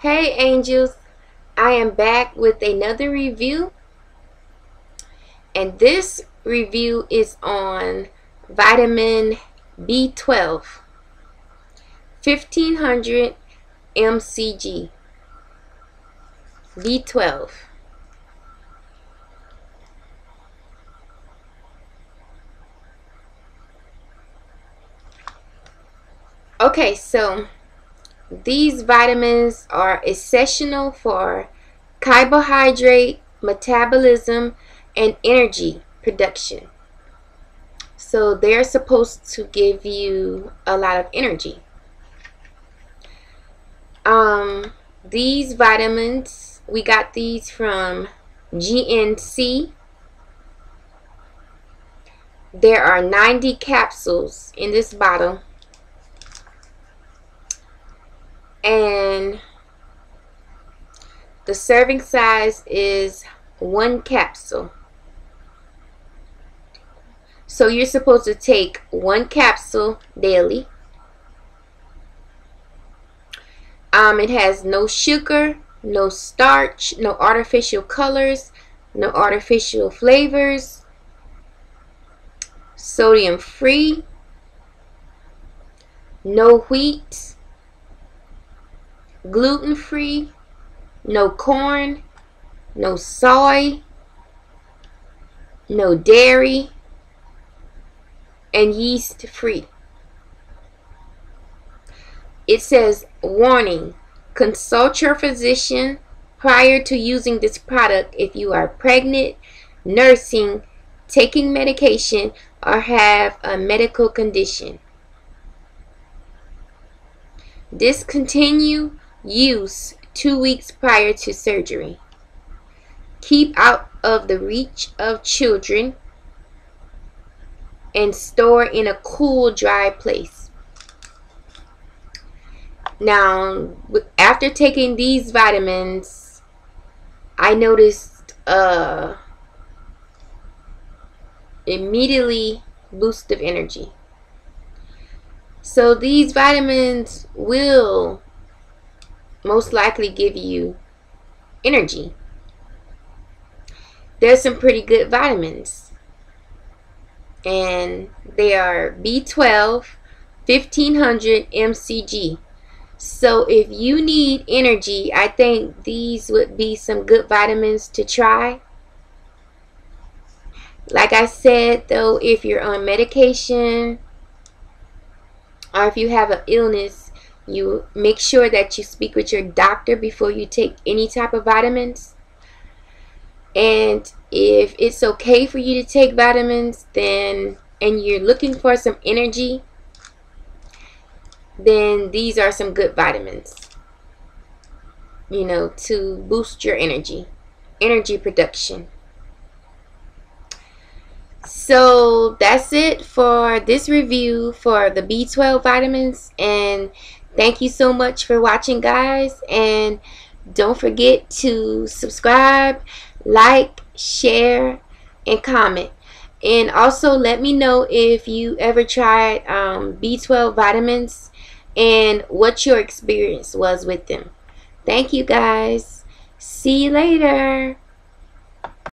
Hey angels, I am back with another review. And this review is on vitamin B12 1500 mcg B12 okay so these vitamins are essential for carbohydrate metabolism and energy production. So they're supposed to give you a lot of energy. Um, these vitamins, we got these from GNC. There are 90 capsules in this bottle and the serving size is one capsule. So you're supposed to take one capsule daily. Um, it has no sugar, no starch, no artificial colors, no artificial flavors, sodium free, no wheat, gluten free, no corn, no soy, no dairy, and yeast free. It says, warning, consult your physician prior to using this product if you are pregnant, nursing, taking medication, or have a medical condition. Discontinue Use two weeks prior to surgery. Keep out of the reach of children and store in a cool, dry place. Now, after taking these vitamins, I noticed uh, immediately boost of energy. So these vitamins will most likely give you energy. There's some pretty good vitamins. And they are B12, 1500 mcg. So if you need energy, I think these would be some good vitamins to try. Like I said, though, if you're on medication or if you have an illness, you make sure that you speak with your doctor before you take any type of vitamins. And if it's okay for you to take vitamins, then and you're looking for some energy, then these are some good vitamins. You know, to boost your energy, energy production. So that's it for this review for the B12 vitamins and Thank you so much for watching, guys. And don't forget to subscribe, like, share, and comment. And also let me know if you ever tried um, B12 vitamins and what your experience was with them. Thank you, guys. See you later.